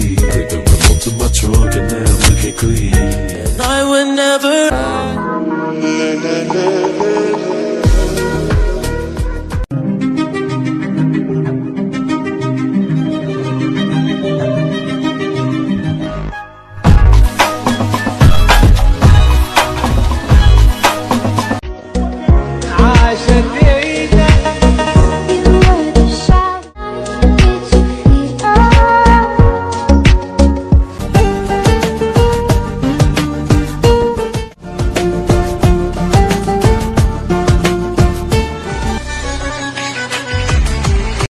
Take the remote to my trunk and now